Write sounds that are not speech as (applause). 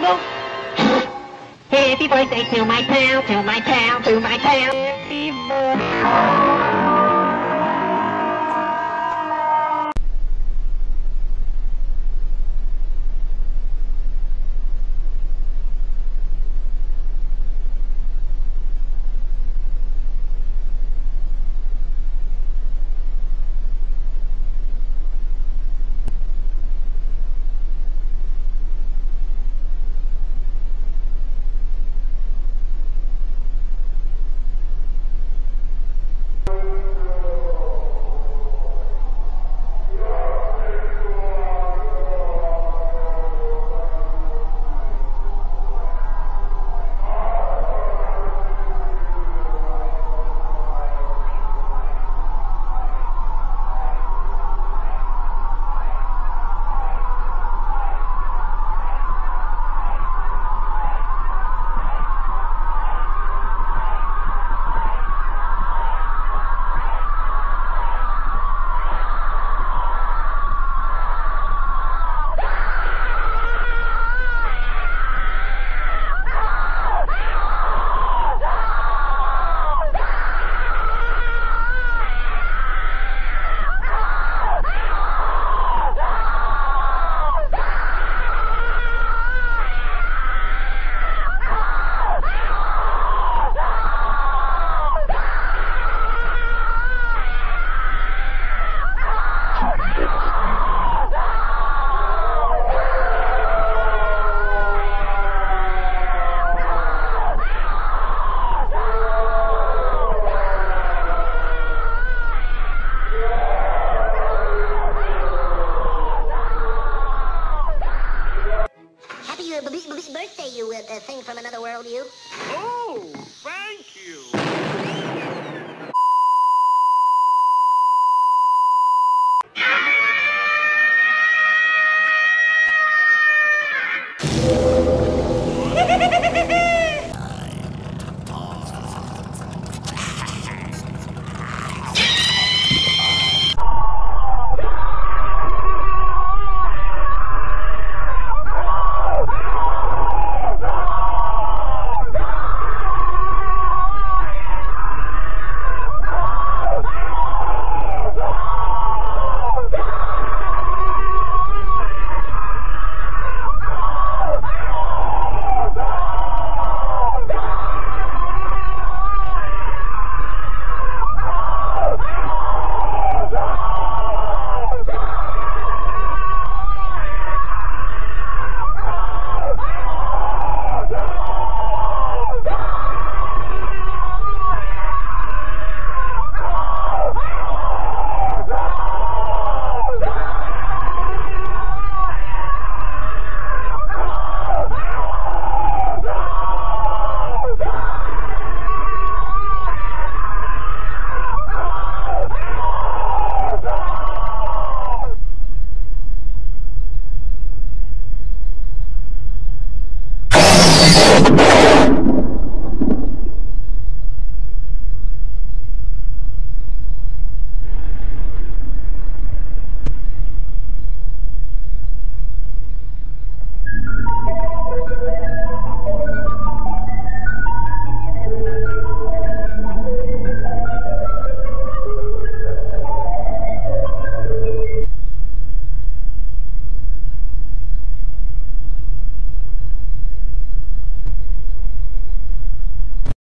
No. Happy birthday to my town, to my town, to my town. you. Oh, thank you. Yeah. (laughs) Oh!